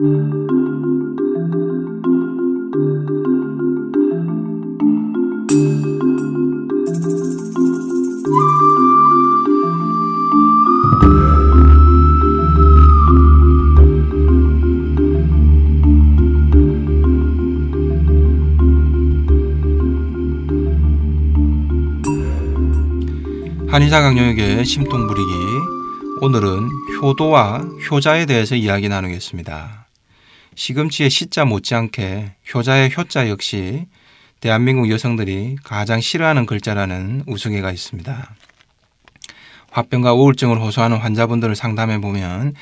한의사 강령에게 심통 부리기 오늘은 효도와 효자에 대해서 이야기 나누겠습니다. 시금치의 시자 못지않게 효자의 효자 역시 대한민국 여성들이 가장 싫어하는 글자라는 우스개가 있습니다. 화병과 우울증을 호소하는 환자분들을 상담해 보면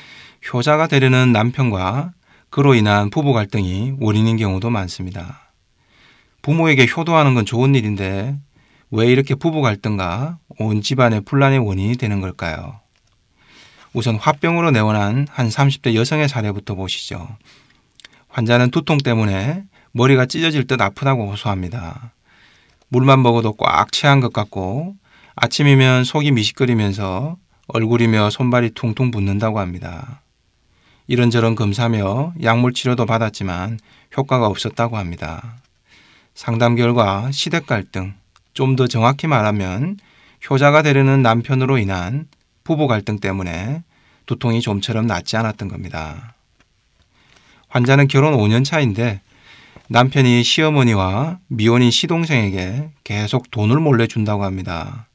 효자가 되려는 남편과 그로 인한 부부 갈등이 원인인 경우도 많습니다. 부모에게 효도하는 건 좋은 일인데 왜 이렇게 부부 갈등과 온 집안의 분란의 원인이 되는 걸까요? 우선 화병으로 내원한 한 30대 여성의 사례부터 보시죠. 환자는 두통 때문에 머리가 찢어질 듯 아프다고 호소합니다. 물만 먹어도 꽉 채한 것 같고 아침이면 속이 미식거리면서 얼굴이며 손발이 퉁퉁 붓는다고 합니다. 이런저런 검사며 약물 치료도 받았지만 효과가 없었다고 합니다. 상담 결과 시댁 갈등, 좀 더 정확히 말하면 효자가 되려는 남편으로 인한 부부 갈등 때문에 두통이 좀처럼 낫지 않았던 겁니다. 환자는 결혼 5년 차인데 남편이 시어머니와 미혼인 시동생에게 계속 돈을 몰래 준다고 합니다.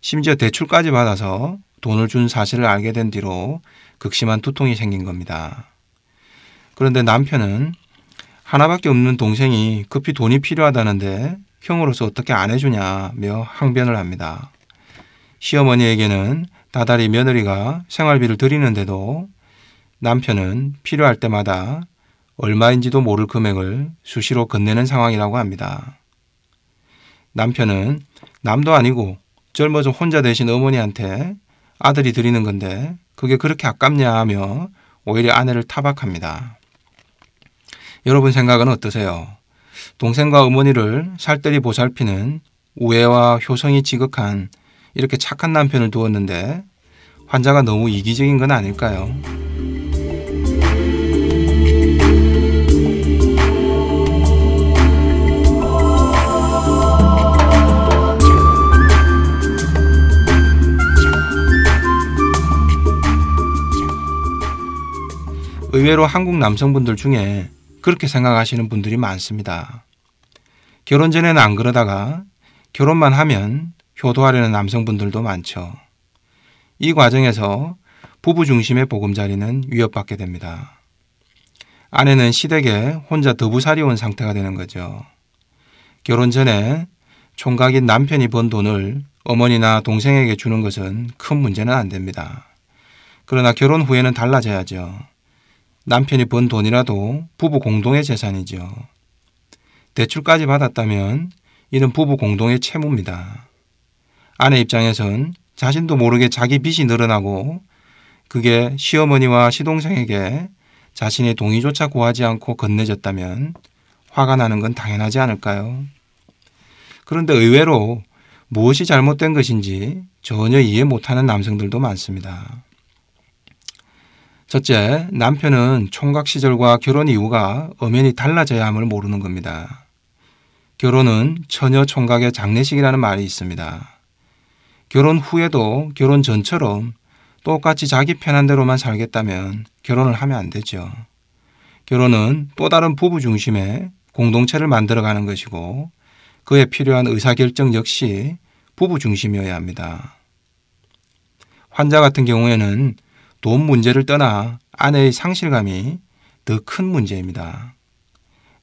심지어 대출까지 받아서 돈을 준 사실을 알게 된 뒤로 극심한 두통이 생긴 겁니다. 그런데 남편은 하나밖에 없는 동생이 급히 돈이 필요하다는데 형으로서 어떻게 안 해주냐며 항변을 합니다. 시어머니에게는 다달이 며느리가 생활비를 드리는데도 남편은 필요할 때마다 얼마인지도 모를 금액을 수시로 건네는 상황이라고 합니다. 남편은 남도 아니고 젊어서 혼자 되신 어머니한테 아들이 드리는 건데 그게 그렇게 아깝냐 하며 오히려 아내를 타박합니다. 여러분 생각은 어떠세요? 동생과 어머니를 살뜰히 보살피는 우애와 효성이 지극한 이렇게 착한 남편을 두었는데 환자가 너무 이기적인 건 아닐까요? 의외로 한국 남성분들 중에 그렇게 생각하시는 분들이 많습니다. 결혼 전에는 안 그러다가 결혼만 하면 효도하려는 남성분들도 많죠. 이 과정에서 부부 중심의 보금자리는 위협받게 됩니다. 아내는 시댁에 혼자 더부살이 온 상태가 되는 거죠. 결혼 전에 총각인 남편이 번 돈을 어머니나 동생에게 주는 것은 큰 문제는 안 됩니다. 그러나 결혼 후에는 달라져야죠. 남편이 번 돈이라도 부부 공동의 재산이죠. 대출까지 받았다면 이는 부부 공동의 채무입니다. 아내 입장에선 자신도 모르게 자기 빚이 늘어나고 그게 시어머니와 시동생에게 자신의 동의조차 구하지 않고 건네졌다면 화가 나는 건 당연하지 않을까요? 그런데 의외로 무엇이 잘못된 것인지 전혀 이해 못하는 남성들도 많습니다. 첫째, 남편은 총각 시절과 결혼 이후가 엄연히 달라져야 함을 모르는 겁니다. 결혼은 처녀 총각의 장례식이라는 말이 있습니다. 결혼 후에도 결혼 전처럼 똑같이 자기 편한 대로만 살겠다면 결혼을 하면 안 되죠. 결혼은 또 다른 부부 중심의 공동체를 만들어가는 것이고 그에 필요한 의사결정 역시 부부 중심이어야 합니다. 환자 같은 경우에는 돈 문제를 떠나 아내의 상실감이 더 큰 문제입니다.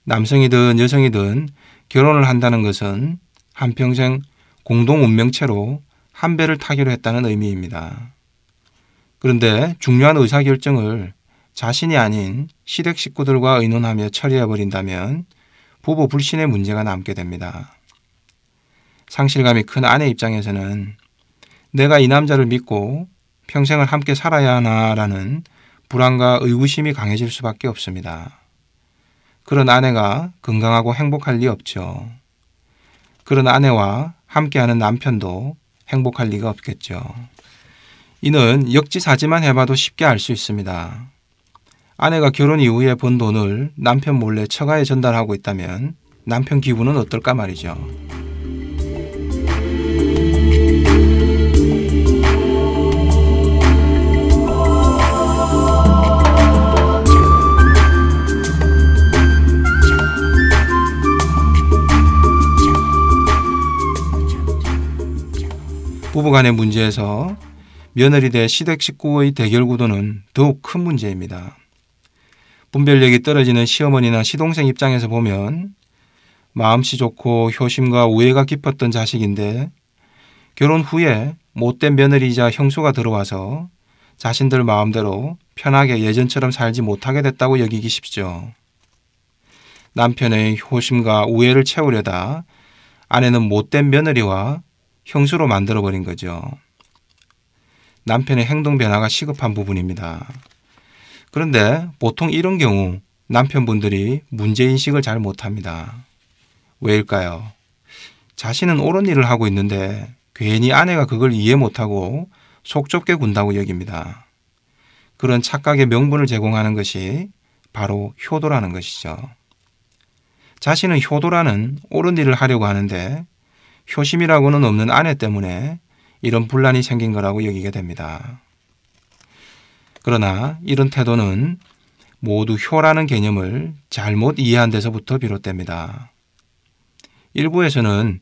남성이든 여성이든 결혼을 한다는 것은 한평생 공동 운명체로 한 배를 타기로 했다는 의미입니다. 그런데 중요한 의사결정을 자신이 아닌 시댁 식구들과 의논하며 처리해버린다면 부부 불신의 문제가 남게 됩니다. 상실감이 큰 아내 입장에서는 내가 이 남자를 믿고 평생을 함께 살아야 하나라는 불안과 의구심이 강해질 수밖에 없습니다. 그런 아내가 건강하고 행복할 리 없죠. 그런 아내와 함께하는 남편도 행복할 리가 없겠죠. 이는 역지사지만 해봐도 쉽게 알 수 있습니다. 아내가 결혼 이후에 번 돈을 남편 몰래 처가에 전달하고 있다면 남편 기분은 어떨까 말이죠. 부부 간의 문제에서 며느리 대 시댁 식구의 대결 구도는 더욱 큰 문제입니다. 분별력이 떨어지는 시어머니나 시동생 입장에서 보면 마음씨 좋고 효심과 우애가 깊었던 자식인데 결혼 후에 못된 며느리이자 형수가 들어와서 자신들 마음대로 편하게 예전처럼 살지 못하게 됐다고 여기기 쉽죠. 남편의 효심과 우애를 채우려다 아내는 못된 며느리와 형수로 만들어버린 거죠. 남편의 행동 변화가 시급한 부분입니다. 그런데 보통 이런 경우 남편분들이 문제인식을 잘 못합니다. 왜일까요? 자신은 옳은 일을 하고 있는데 괜히 아내가 그걸 이해 못하고 속 좁게 군다고 여깁니다. 그런 착각의 명분을 제공하는 것이 바로 효도라는 것이죠. 자신은 효도라는 옳은 일을 하려고 하는데 효심이라고는 없는 아내 때문에 이런 분란이 생긴 거라고 여기게 됩니다. 그러나 이런 태도는 모두 효라는 개념을 잘못 이해한 데서부터 비롯됩니다. 일부에서는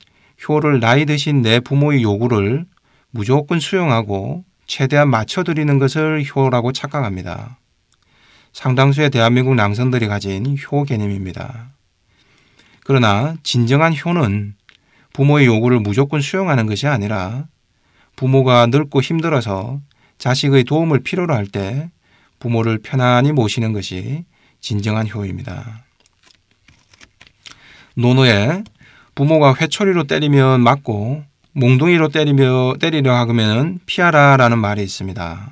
효를 나이 드신 내 부모의 요구를 무조건 수용하고 최대한 맞춰드리는 것을 효라고 착각합니다. 상당수의 대한민국 남성들이 가진 효 개념입니다. 그러나 진정한 효는 부모의 요구를 무조건 수용하는 것이 아니라 부모가 늙고 힘들어서 자식의 도움을 필요로 할 때 부모를 편안히 모시는 것이 진정한 효입니다. 노노에 부모가 회초리로 때리면 맞고 몽둥이로 때리며 때리려 하면 피하라라는 말이 있습니다.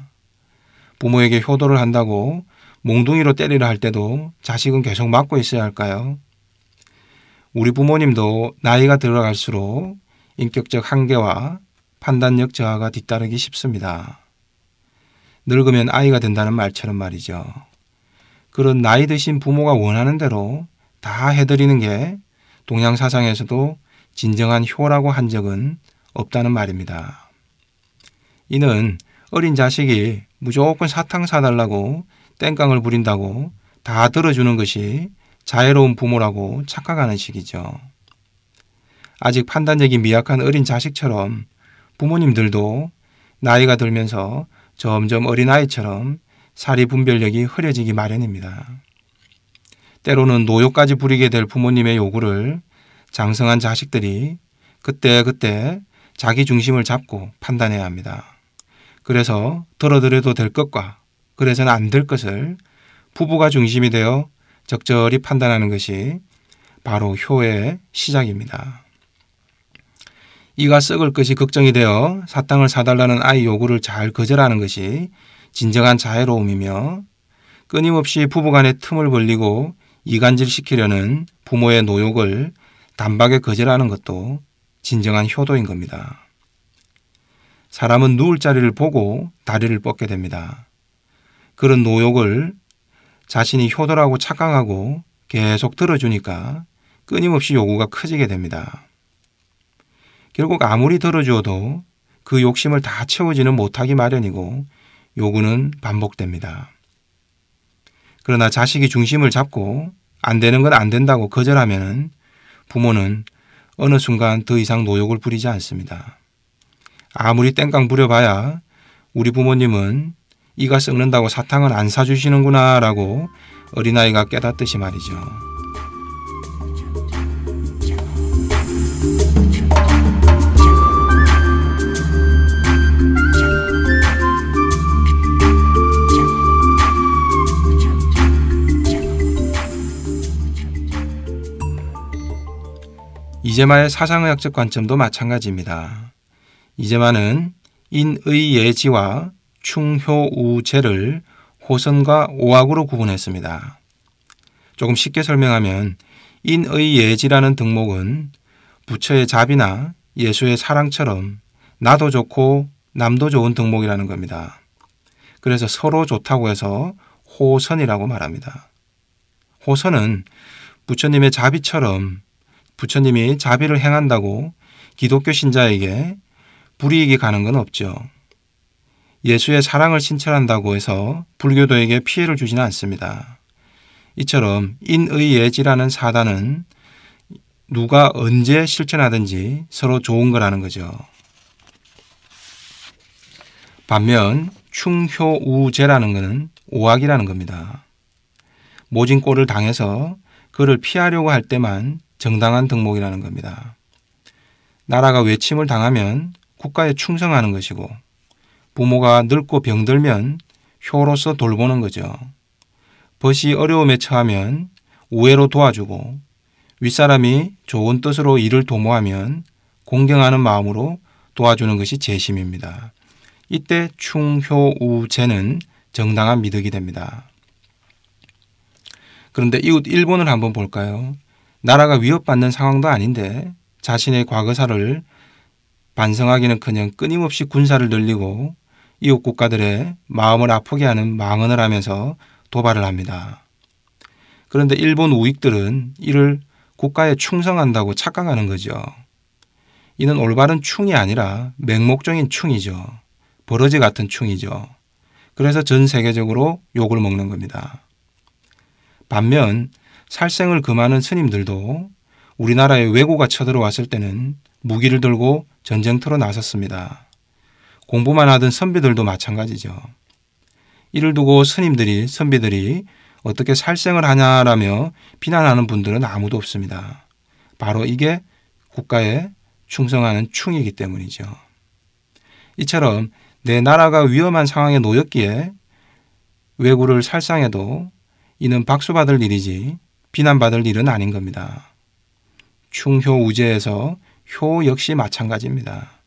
부모에게 효도를 한다고 몽둥이로 때리려 할 때도 자식은 계속 맞고 있어야 할까요? 우리 부모님도 나이가 들어갈수록 인격적 한계와 판단력 저하가 뒤따르기 쉽습니다. 늙으면 아이가 된다는 말처럼 말이죠. 그런 나이 드신 부모가 원하는 대로 다 해드리는 게 동양 사상에서도 진정한 효라고 한 적은 없다는 말입니다. 이는 어린 자식이 무조건 사탕 사달라고 땡깡을 부린다고 다 들어주는 것이 자애로운 부모라고 착각하는 식이죠. 아직 판단력이 미약한 어린 자식처럼 부모님들도 나이가 들면서 점점 어린아이처럼 사리 분별력이 흐려지기 마련입니다. 때로는 노욕까지 부리게 될 부모님의 요구를 장성한 자식들이 그때그때 자기 중심을 잡고 판단해야 합니다. 그래서 들어드려도 될 것과 그래서는 안 될 것을 부부가 중심이 되어 적절히 판단하는 것이 바로 효의 시작입니다. 이가 썩을 것이 걱정이 되어 사탕을 사달라는 아이 요구를 잘 거절하는 것이 진정한 자애로움이며 끊임없이 부부간의 틈을 벌리고 이간질시키려는 부모의 노욕을 단박에 거절하는 것도 진정한 효도인 겁니다. 사람은 누울 자리를 보고 다리를 뻗게 됩니다. 그런 노욕을 자신이 효도라고 착각하고 계속 들어주니까 끊임없이 요구가 커지게 됩니다. 결국 아무리 들어주어도 그 욕심을 다 채우지는 못하기 마련이고 요구는 반복됩니다. 그러나 자식이 중심을 잡고 안 되는 건 안 된다고 거절하면 부모는 어느 순간 더 이상 노욕을 부리지 않습니다. 아무리 땡깡 부려봐야 우리 부모님은 이가 썩는다고 사탕은 안 사주시는구나 라고 어린아이가 깨닫듯이 말이죠. 이재마의 사상의학적 관점도 마찬가지입니다. 이재마는 인의 예지와 충효우제를 호선과 오악으로 구분했습니다. 조금 쉽게 설명하면 인의 예지라는 등목은 부처의 자비나 예수의 사랑처럼 나도 좋고 남도 좋은 등목이라는 겁니다. 그래서 서로 좋다고 해서 호선이라고 말합니다. 호선은 부처님의 자비처럼 부처님이 자비를 행한다고 기독교 신자에게 불이익이 가는 건 없죠. 예수의 사랑을 신철한다고 해서 불교도에게 피해를 주지는 않습니다. 이처럼 인의 예지라는 사단은 누가 언제 실천하든지 서로 좋은 거라는 거죠. 반면 충효우제라는 것은 오악이라는 겁니다. 모진 꼴을 당해서 그를 피하려고 할 때만 정당한 덕목이라는 겁니다. 나라가 외침을 당하면 국가에 충성하는 것이고 부모가 늙고 병들면 효로서 돌보는 거죠. 벗이 어려움에 처하면 우애로 도와주고 윗사람이 좋은 뜻으로 일을 도모하면 공경하는 마음으로 도와주는 것이 재심입니다. 이때 충효우제는 정당한 미덕이 됩니다. 그런데 이웃 일본을 한번 볼까요? 나라가 위협받는 상황도 아닌데 자신의 과거사를 반성하기는커녕 끊임없이 군사를 늘리고 이웃 국가들의 마음을 아프게 하는 망언을 하면서 도발을 합니다. 그런데 일본 우익들은 이를 국가에 충성한다고 착각하는 거죠. 이는 올바른 충이 아니라 맹목적인 충이죠. 버러지 같은 충이죠. 그래서 전 세계적으로 욕을 먹는 겁니다. 반면 살생을 금하는 스님들도 우리나라에 왜고가 쳐들어왔을 때는 무기를 들고 전쟁터로 나섰습니다. 공부만 하던 선비들도 마찬가지죠. 이를 두고 스님들이 선비들이 어떻게 살생을 하냐라며 비난하는 분들은 아무도 없습니다. 바로 이게 국가에 충성하는 충이기 때문이죠. 이처럼 내 나라가 위험한 상황에 놓였기에 왜구를 살상해도 이는 박수받을 일이지 비난받을 일은 아닌 겁니다. 충효우제에서 효 역시 마찬가지입니다.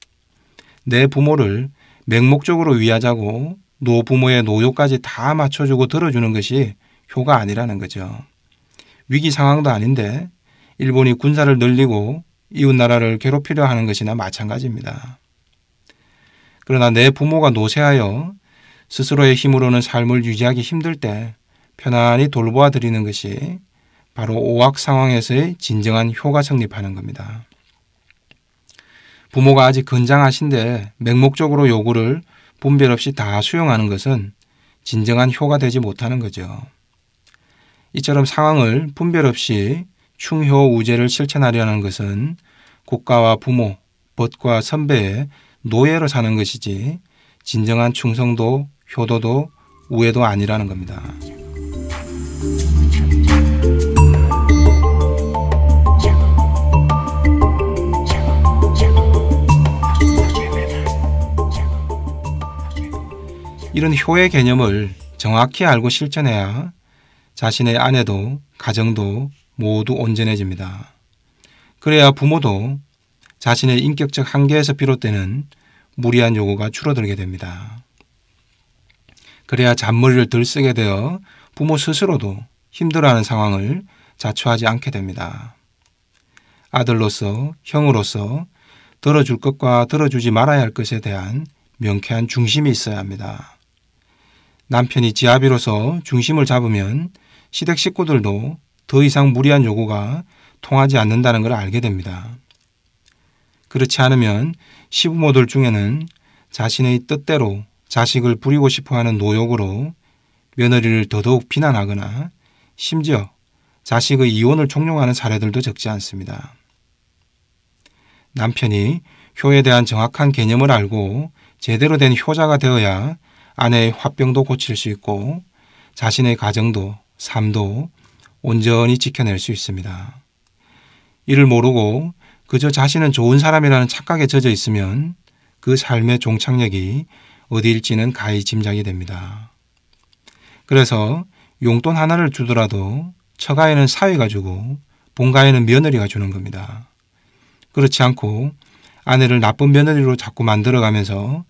내 부모를 맹목적으로 위하자고 노부모의 노요까지 다 맞춰주고 들어주는 것이 효가 아니라는 거죠. 위기 상황도 아닌데 일본이 군사를 늘리고 이웃나라를 괴롭히려 하는 것이나 마찬가지입니다. 그러나 내 부모가 노쇠하여 스스로의 힘으로는 삶을 유지하기 힘들 때 편안히 돌보아 드리는 것이 바로 오악 상황에서의 진정한 효가 성립하는 겁니다. 부모가 아직 건장하신데 맹목적으로 요구를 분별 없이 다 수용하는 것은 진정한 효가 되지 못하는 거죠. 이처럼 상황을 분별 없이 충효 우제를 실천하려는 것은 국가와 부모, 벗과 선배의 노예로 사는 것이지 진정한 충성도, 효도도, 우애도 아니라는 겁니다. 이런 효의 개념을 정확히 알고 실천해야 자신의 아내도 가정도 모두 온전해집니다. 그래야 부모도 자신의 인격적 한계에서 비롯되는 무리한 요구가 줄어들게 됩니다. 그래야 잔머리를 덜 쓰게 되어 부모 스스로도 힘들어하는 상황을 자초하지 않게 됩니다. 아들로서 형으로서 들어줄 것과 들어주지 말아야 할 것에 대한 명쾌한 중심이 있어야 합니다. 남편이 지아비로서 중심을 잡으면 시댁 식구들도 더 이상 무리한 요구가 통하지 않는다는 걸 알게 됩니다. 그렇지 않으면 시부모들 중에는 자신의 뜻대로 자식을 부리고 싶어 하는 노욕으로 며느리를 더더욱 비난하거나 심지어 자식의 이혼을 종용하는 사례들도 적지 않습니다. 남편이 효에 대한 정확한 개념을 알고 제대로 된 효자가 되어야 아내의 화병도 고칠 수 있고 자신의 가정도 삶도 온전히 지켜낼 수 있습니다. 이를 모르고 그저 자신은 좋은 사람이라는 착각에 젖어 있으면 그 삶의 종착역이 어디일지는 가히 짐작이 됩니다. 그래서 용돈 하나를 주더라도 처가에는 사위가 주고 본가에는 며느리가 주는 겁니다. 그렇지 않고 아내를 나쁜 며느리로 자꾸 만들어가면서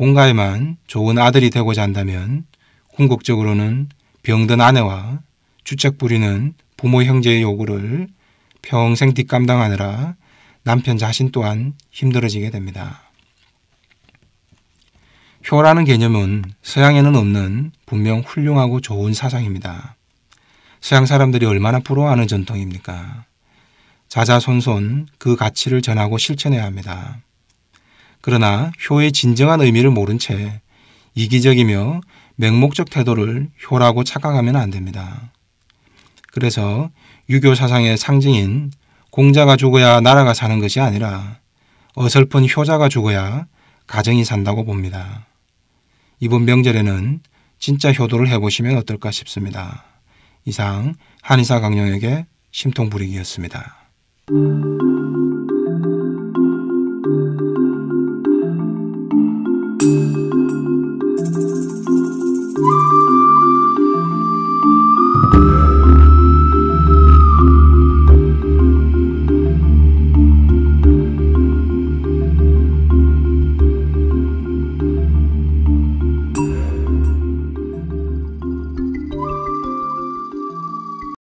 본가에만 좋은 아들이 되고자 한다면 궁극적으로는 병든 아내와 주책 부리는 부모 형제의 요구를 평생 뒷감당하느라 남편 자신 또한 힘들어지게 됩니다. 효라는 개념은 서양에는 없는 분명 훌륭하고 좋은 사상입니다. 서양 사람들이 얼마나 부러워하는 전통입니까? 자자손손 그 가치를 전하고 실천해야 합니다. 그러나 효의 진정한 의미를 모른 채 이기적이며 맹목적 태도를 효라고 착각하면 안 됩니다. 그래서 유교 사상의 상징인 공자가 죽어야 나라가 사는 것이 아니라 어설픈 효자가 죽어야 가정이 산다고 봅니다. 이번 명절에는 진짜 효도를 해보시면 어떨까 싶습니다. 이상 한의사 강령에게 you.